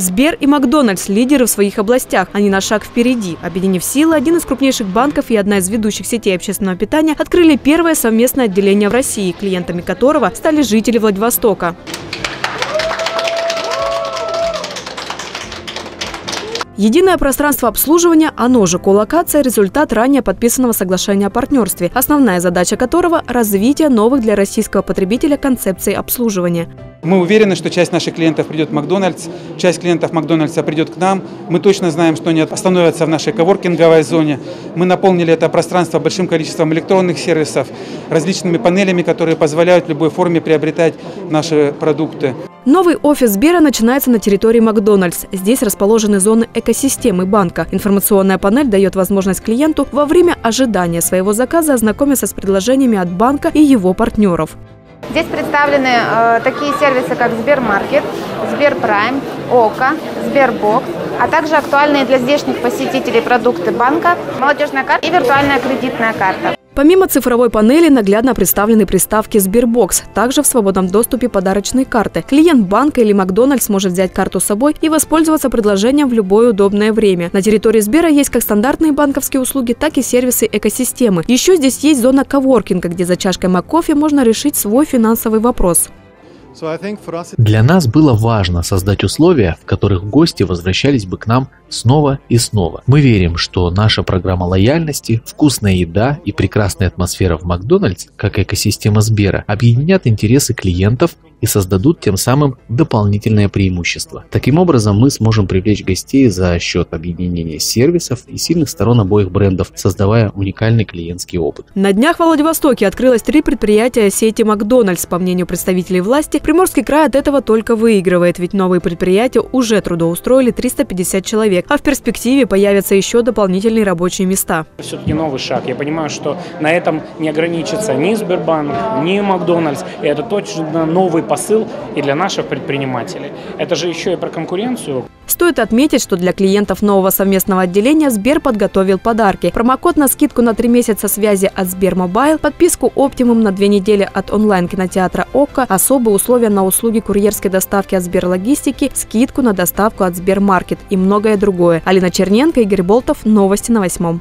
Сбер и Макдональдс – лидеры в своих областях. Они на шаг впереди. Объединив силы, один из крупнейших банков и одна из ведущих сетей общественного питания открыли первое совместное отделение в России, клиентами которого стали жители Владивостока. Единое пространство обслуживания, оно же коллокация – результат ранее подписанного соглашения о партнерстве, основная задача которого – развитие новых для российского потребителя концепций обслуживания. Мы уверены, что часть наших клиентов придет в Макдональдс, часть клиентов Макдональдса придет к нам. Мы точно знаем, что они остановятся в нашей коворкинговой зоне. Мы наполнили это пространство большим количеством электронных сервисов, различными панелями, которые позволяют в любой форме приобретать наши продукты. Новый офис Сбера начинается на территории Макдональдс. Здесь расположены зоны экосистемы банка. Информационная панель дает возможность клиенту во время ожидания своего заказа ознакомиться с предложениями от банка и его партнеров. Здесь представлены э, такие сервисы, как Сбермаркет, Сберпрайм, Окко, Сбербокс, а также актуальные для здешних посетителей продукты банка, молодежная карта и виртуальная кредитная карта. Помимо цифровой панели наглядно представлены приставки Сбербокс. Также в свободном доступе подарочные карты. Клиент банка или Макдональдс может взять карту с собой и воспользоваться предложением в любое удобное время. На территории Сбера есть как стандартные банковские услуги, так и сервисы экосистемы. Еще здесь есть зона коворкинга, где за чашкой МакКофе можно решить свой финансовый вопрос. Для нас было важно создать условия, в которых гости возвращались бы к нам снова и снова. Мы верим, что наша программа лояльности, вкусная еда и прекрасная атмосфера в Макдональдс, как экосистема Сбера, объединят интересы клиентов и создадут тем самым дополнительное преимущество. Таким образом, мы сможем привлечь гостей за счет объединения сервисов и сильных сторон обоих брендов, создавая уникальный клиентский опыт. На днях в Владивостоке открылось три предприятия сети Макдональдс. По мнению представителей власти, Приморский край от этого только выигрывает, ведь новые предприятия уже трудоустроили 350 человек, а в перспективе появятся еще дополнительные рабочие места. Все-таки новый шаг. Я понимаю, что на этом не ограничится ни Сбербанк, ни Макдональдс. И это точно новый посыл и для наших предпринимателей. Это же еще и про конкуренцию. Стоит отметить, что для клиентов нового совместного отделения Сбер подготовил подарки. Промокод на скидку на 3 месяца связи от Сбермобайл, подписку «Оптимум» на 2 недели от онлайн-кинотеатра «ОККО», особые условия на услуги курьерской доставки от Сберлогистики, скидку на доставку от Сбермаркет и многое другое. Алина Черненко, Игорь Болтов. Новости на восьмом.